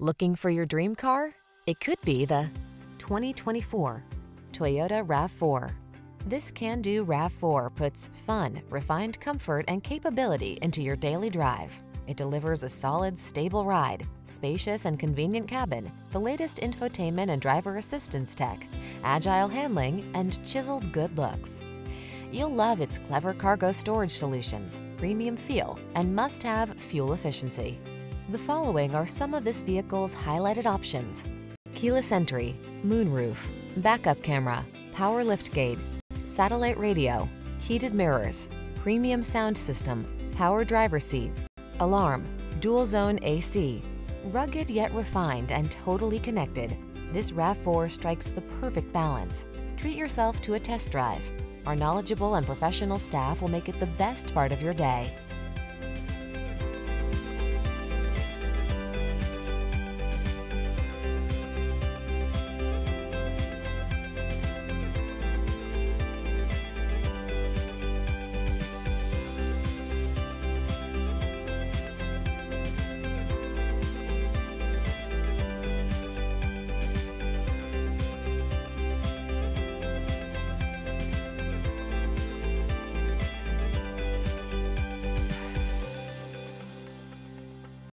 Looking for your dream car? It could be the 2024 Toyota RAV4. This can-do RAV4 puts fun, refined comfort, and capability into your daily drive. It delivers a solid, stable ride, spacious and convenient cabin, the latest infotainment and driver assistance tech, agile handling, and chiseled good looks. You'll love its clever cargo storage solutions, premium feel, and must-have fuel efficiency. The following are some of this vehicle's highlighted options. Keyless entry, moonroof, backup camera, power liftgate, satellite radio, heated mirrors, premium sound system, power driver seat, alarm, dual zone AC. Rugged yet refined and totally connected, this RAV4 strikes the perfect balance. Treat yourself to a test drive. Our knowledgeable and professional staff will make it the best part of your day.